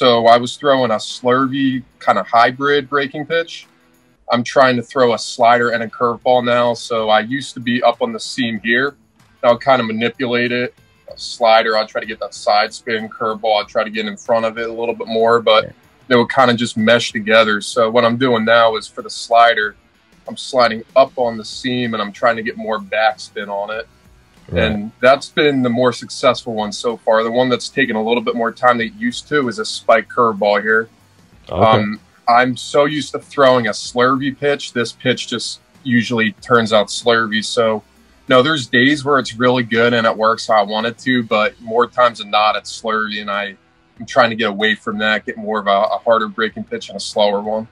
So I was throwing a slurvy kind of hybrid breaking pitch. I'm trying to throw a slider and a curveball now. So I used to be up on the seam here. I'll kind of manipulate it. A slider, I'll try to get that side spin curveball. I'll try to get in front of it a little bit more, but they would kind of just mesh together. So what I'm doing now is for the slider, I'm sliding up on the seam and I'm trying to get more backspin on it. Right. And that's been the more successful one so far. The one that's taken a little bit more time than it used to is a spike curveball here. Okay. Um, I'm so used to throwing a slurvy pitch. This pitch just usually turns out slurvy. So, no, there's days where it's really good and it works how I want it to, but more times than not, it's slurvy. And I, I'm trying to get away from that, get more of a, a harder breaking pitch and a slower one.